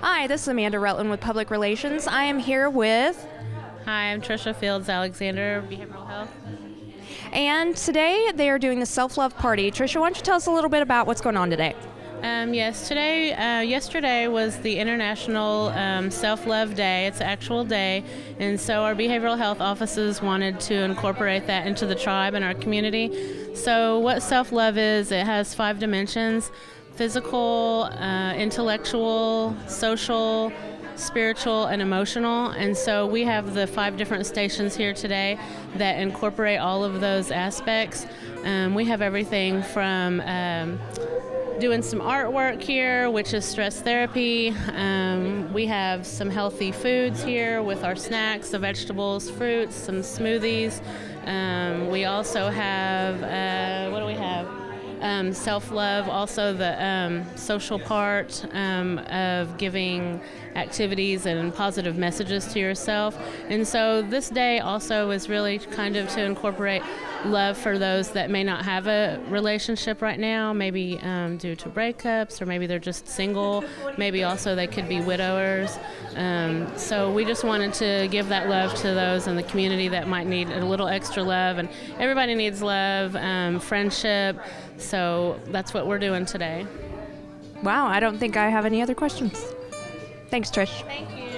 Hi, this is Amanda Rutland with Public Relations. I am here with, Hi, I'm Trisha Fields Alexander, Behavioral Health. and today they are doing the self love party. Trisha, why don't you tell us a little bit about what's going on today? Um, yes, today, uh, yesterday was the International um, Self Love Day. It's an actual day, and so our behavioral health offices wanted to incorporate that into the tribe and our community. So, what self love is, it has five dimensions physical, uh, intellectual, social, spiritual, and emotional. And so, we have the five different stations here today that incorporate all of those aspects. Um, we have everything from um, doing some artwork here, which is stress therapy. Um, we have some healthy foods here with our snacks, the vegetables, fruits, some smoothies. Um, we also have, uh, Um, Self love, also the um, social part um, of giving activities and positive messages to yourself. And so this day also is really kind of to incorporate love for those that may not have a relationship right now, maybe um, due to breakups, or maybe they're just single. Maybe also they could be widowers. Um, so we just wanted to give that love to those in the community that might need a little extra love. And everybody needs love, um, friendship. So that's what we're doing today. Wow, I don't think I have any other questions. Thanks, Trish. Thank you.